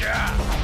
Yeah!